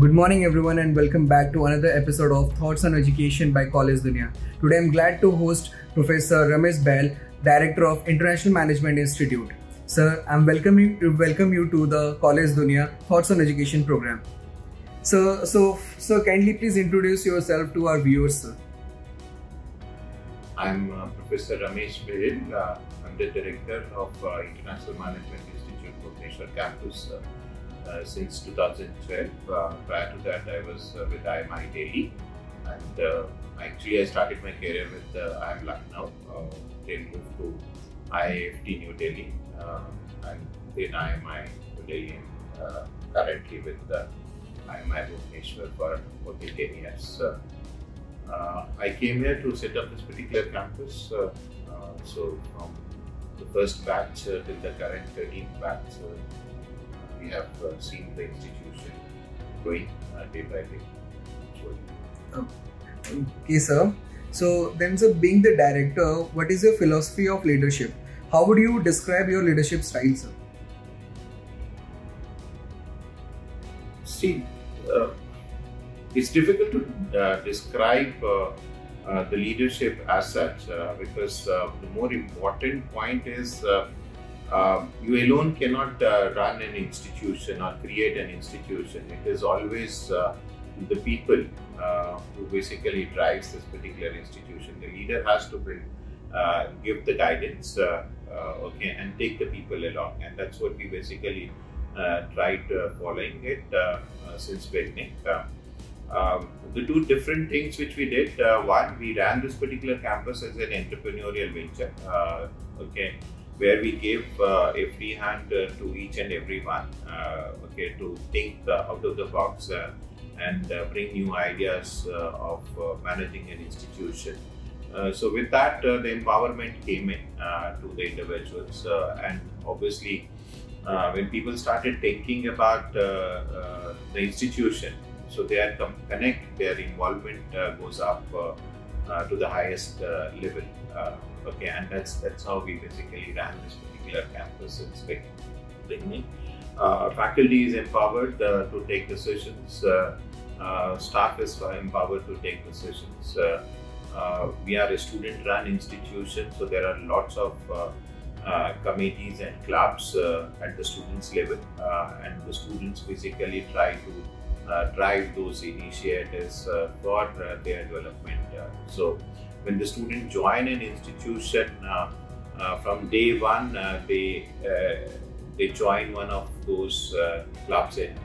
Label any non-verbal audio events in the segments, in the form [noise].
Good morning, everyone, and welcome back to another episode of Thoughts on Education by College Dunia. Today, I'm glad to host Professor Ramesh Behl, Director of International Management Institute. Sir, I'm welcoming welcome you to the College Dunia Thoughts on Education program. So, so, so, kindly please introduce yourself to our viewers, sir. I'm uh, Professor Ramesh Behl. Uh, I'm the Director of uh, International Management Institute, Bhubaneswar campus. Uh, since 2012. Uh, prior to that, I was uh, with IMI Delhi, and actually I started my career with uh, IIM Lucknow. then moved to IIFT New Delhi, and then IMI Delhi. currently with uh, IMI Bhubaneswar for more than 10 years. Uh, I came here to set up this particular campus. Uh, uh, so from the first batch till the current 13th batch, we have uh, seen the institution growing uh, day by day. Okay, sir. So then, sir, being the director, what is your philosophy of leadership? How would you describe your leadership style, sir? See, uh, it's difficult to uh, describe uh, uh, the leadership as such because the more important point is um, you alone cannot uh, run an institution or create an institution. It is always uh, the people uh, who basically drives this particular institution. The leader has to bring, uh, give the guidance, uh, uh, okay, and take the people along, and that's what we basically tried following it since beginning. Um, the two different things which we did, one, we ran this particular campus as an entrepreneurial venture, okay where we gave uh, a free hand uh, to each and every one, uh, okay, to think out of the box and bring new ideas of managing an institution. Uh, so with that, uh, the empowerment came in uh, to the individuals, and obviously, when people started thinking about the institution, so their connect, their involvement goes up to the highest level. Okay, and that's that's how we basically ran this particular campus since beginning. Uh, faculty is empowered uh, to take decisions. Uh, uh staff is empowered to take decisions. Uh, uh, we are a student-run institution, so there are lots of committees and clubs at the students' level, and the students basically try to Uh, drive those initiatives uh, for uh, their development. so when the student join an institution uh, uh, from day one, uh, they they join one of those clubs and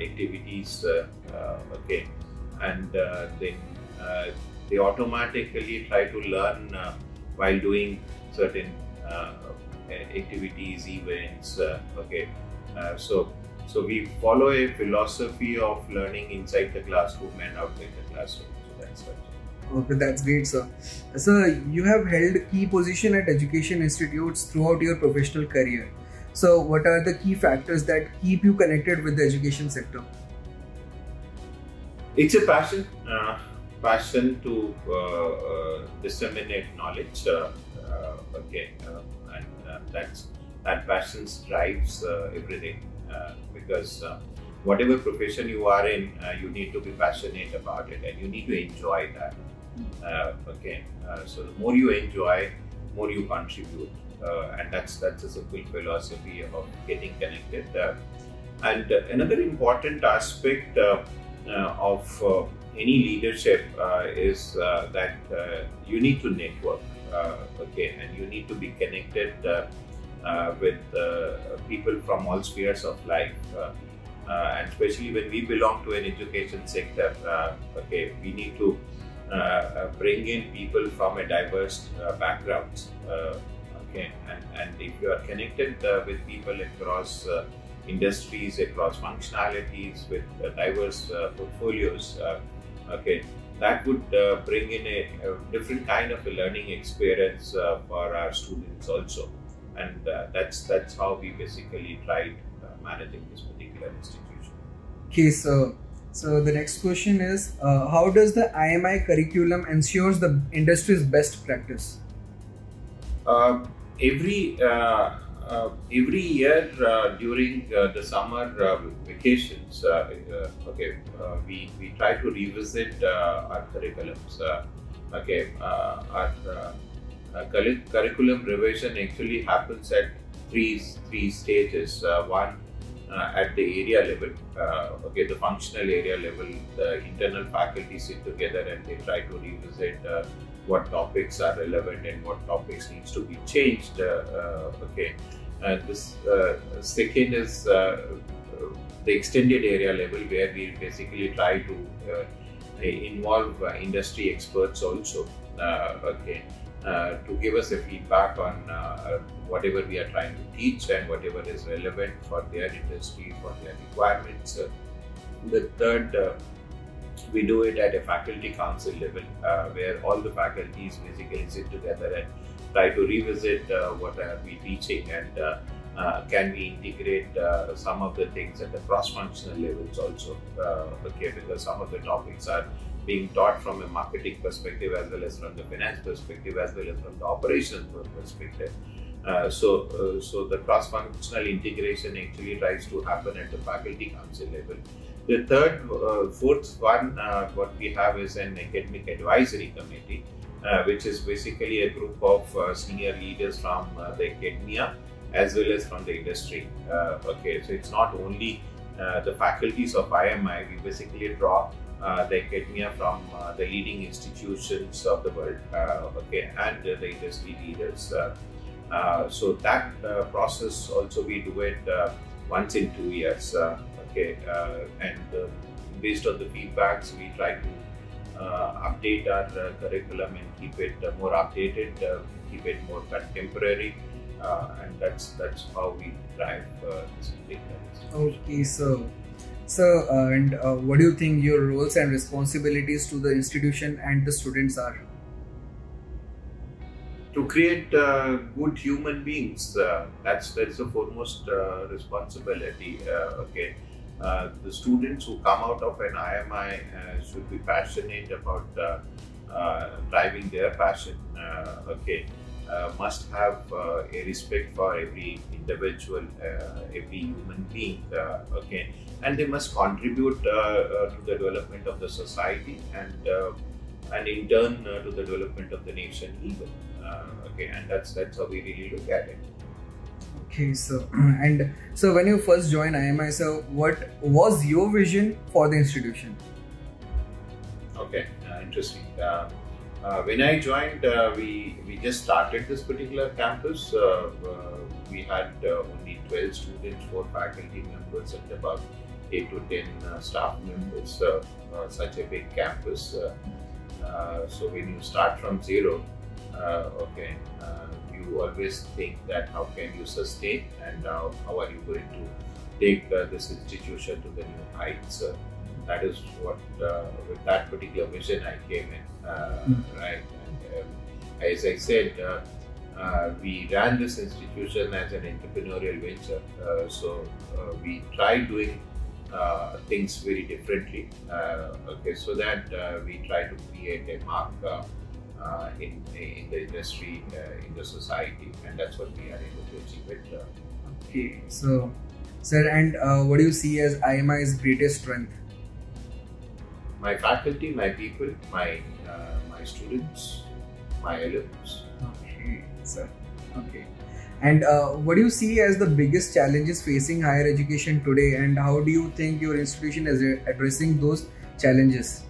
activities. okay, and then they automatically try to learn while doing certain activities, events. okay, so so we follow a philosophy of learning inside the classroom and outside the classroom. So that's what. Okay, that's great, sir. Sir, you have held key position at education institutes throughout your professional career. So, what are the key factors that keep you connected with the education sector? It's a passion, uh, passion to uh, uh, disseminate knowledge. Uh, uh, okay, uh, and that's that passion drives everything Uh, because uh, whatever profession you are in, uh, you need to be passionate about it and you need to enjoy that. Hmm. Uh, okay, uh, so the more you enjoy, more you contribute, uh, and that's that's a simple philosophy of getting connected. and another important aspect of any leadership is that you need to network. okay, and you need to be connected uh, with uh, people from all spheres of life. Uh, and especially when we belong to an education sector, okay, we need to uh, uh, bring in people from a diverse uh, backgrounds. okay, and, and if you are connected with people across industries, across functionalities, with diverse portfolios, okay, that would uh, bring in a, a, different kind of a learning experience uh, for our students also and uh, that's that's how we basically tried managing this particular institution okay so so the next question is, uh, how does the IMI curriculum ensures the industry's best practice? Uh, every uh, uh, every year uh, during uh, the summer vacations, okay, we, we try to revisit our curriculums. okay, our curriculum revision actually happens at three three stages. Uh, one uh, at the area level, uh, okay, the functional area level, the internal faculty sit together and they try to revisit uh, what topics are relevant and what topics needs to be changed. Uh, uh, okay, and this second is the extended area level where we basically try to involve industry experts also. okay. Uh, to give us a feedback on uh, whatever we are trying to teach and whatever is relevant for their industry, for their requirements. Uh, the third, we do it at a faculty council level where all the faculties basically sit together and try to revisit what are we teaching and uh, can we integrate uh, some of the things at the cross-functional levels also uh, okay because some of the topics are being taught from a marketing perspective as well as from the finance perspective as well as from the operational perspective. Uh, so, uh, so the cross-functional integration actually tries to happen at the faculty council level. The third, uh, fourth one, uh, what we have is an academic advisory committee, uh, which is basically a group of uh, senior leaders from the academia as well as from the industry. okay, so it's not only the faculties of IMI, we basically draw uh, the academia from uh, the leading institutions of the world, uh, okay, and the industry leaders. so that process also we do it once in two years, okay, and based on the feedbacks, we try to uh, update our uh, curriculum and keep it uh, more updated, keep it more contemporary, and that's that's how we drive this Okay, so so, uh, and uh, what do you think your roles and responsibilities to the institution and the students are? To create uh, good human beings, uh, that's that's the foremost uh, responsibility. Uh, okay, the students who come out of an IMI should be passionate about driving their passion. okay. Must have a respect for every individual, every human being. okay, and they must contribute uh, uh, to the development of the society and uh, and in turn to the development of the nation even. okay, and that's that's how we really look at it. Okay, so [clears throat] and so when you first joined IMI, so what was your vision for the institution? Okay, uh, interesting. Uh, uh, Uh, when I joined, uh, we we just started this particular campus. Uh, we had only 12 students, four faculty members, and about 8 to 10 uh, staff members, uh, uh, such a big campus. so when you start from zero, okay, you always think that how can you sustain and how are you going to take this institution to the new heights. That is what, with that particular vision I came in, mm. right? And, um, as I said, uh, we ran this institution as an entrepreneurial venture. Uh, so uh, we tried doing uh, things very differently. Uh, okay, so that uh, we try to create a mark in, in the industry, in the society, and that's what we are able to achieve it. okay, so sir, and what do you see as IMI's greatest strength? My faculty, my people, my my students, my alumnus. Okay, sir. Okay. And uh, what do you see as the biggest challenges facing higher education today, and how do you think your institution is addressing those challenges?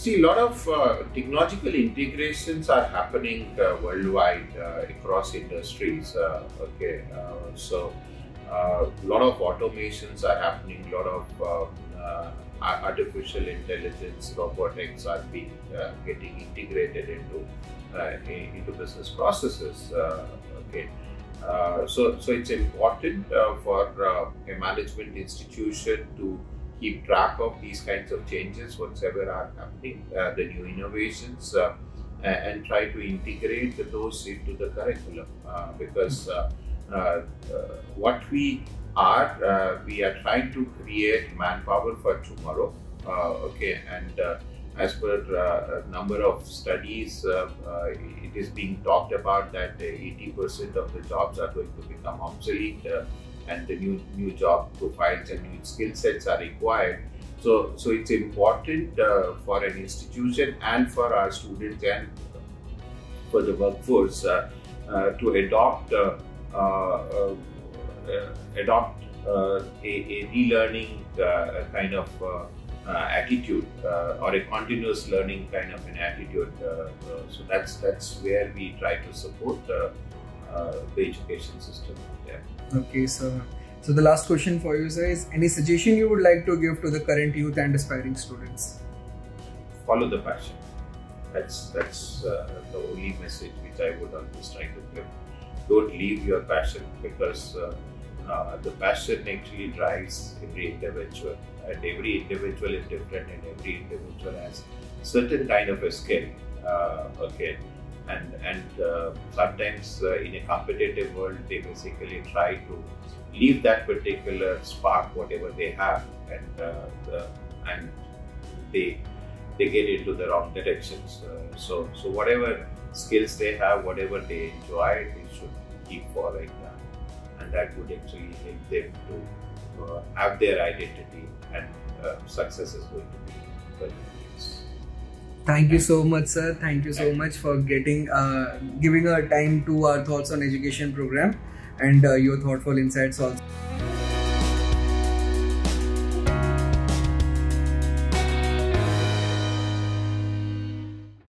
See, a lot of uh, technological integrations are happening uh, worldwide uh, across industries. Uh, okay, uh, so a lot of automations are happening, a lot of um, uh, artificial intelligence, robotics are being uh, getting integrated into uh, into business processes. Uh, okay. Uh, so, so it's important for a management institution to keep track of these kinds of changes, whatever are happening, the new innovations, and try to integrate those into the curriculum because what we are uh, we are trying to create manpower for tomorrow uh, okay and uh, as per uh, a number of studies, uh, uh, it is being talked about that 80% of the jobs are going to become obsolete and the new, new job profiles and new skill sets are required. So, so it's important uh, for an institution and for our students and for the workforce uh, uh, to adopt adopt a, a relearning kind of uh, attitude uh, or a continuous learning kind of an attitude. Uh, so that's that's where we try to support the education system. Yeah. Okay, so so the last question for you sir, is any suggestion you would like to give to the current youth and aspiring students? Follow the passion. That's that's uh, the only message which I would always try to give. Don't leave your passion because uh, uh, the passion actually drives every individual and every individual is different and every individual has certain kind of a skill uh, okay? And and uh, sometimes uh, in a competitive world they basically try to leave that particular spark whatever they have and uh, the, and they they get into the wrong directions so so whatever skills they have whatever they enjoy they should keep following that and that would actually help them to uh, have their identity and uh, success is going to be very. Thank you so much, sir. Thank you so much for getting uh, giving our time to our thoughts on education program and uh, your thoughtful insights also.